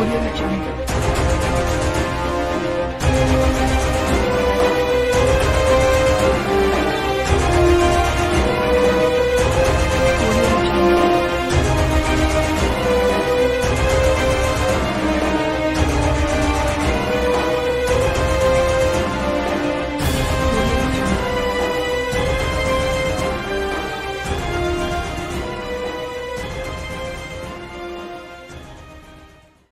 我有点想人。